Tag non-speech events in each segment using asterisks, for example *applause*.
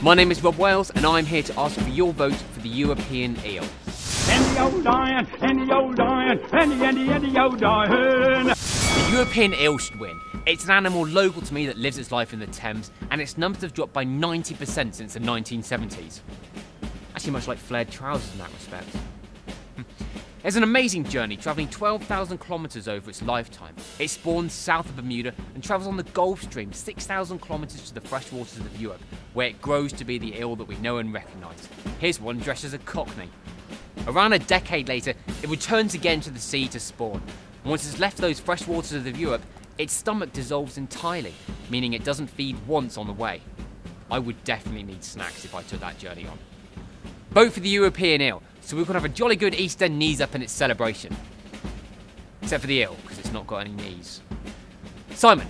My name is Rob Wells, and I'm here to ask for your vote for the European eel. And the old iron, and the old iron, and the, and the, and the old iron. The European eel should win. It's an animal local to me that lives its life in the Thames, and its numbers have dropped by 90% since the 1970s. Actually, much like flared trousers in that respect. *laughs* It's an amazing journey, travelling 12,000 kilometres over its lifetime. It spawns south of Bermuda and travels on the Gulf Stream 6,000 kilometres to the freshwaters of Europe, where it grows to be the eel that we know and recognise. Here's one dressed as a cockney. Around a decade later, it returns again to the sea to spawn. Once it's left those fresh waters of Europe, its stomach dissolves entirely, meaning it doesn't feed once on the way. I would definitely need snacks if I took that journey on. Vote for the European eel, so we can have a jolly good Easter knees up in its celebration. Except for the eel, because it's not got any knees. Simon,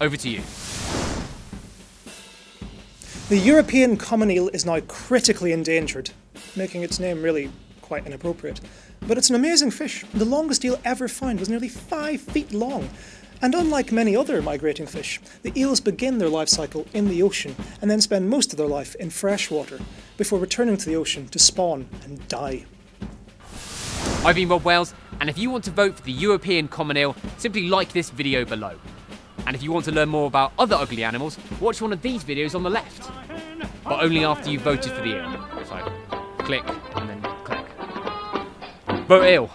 over to you. The European common eel is now critically endangered, making its name really quite inappropriate. But it's an amazing fish. The longest eel ever found was nearly five feet long. And unlike many other migrating fish, the eels begin their life cycle in the ocean and then spend most of their life in fresh water before returning to the ocean to spawn and die. I've been Rob Wells, and if you want to vote for the European common eel, simply like this video below. And if you want to learn more about other ugly animals, watch one of these videos on the left. But only after you've voted for the eel. So click and then click. Vote eel.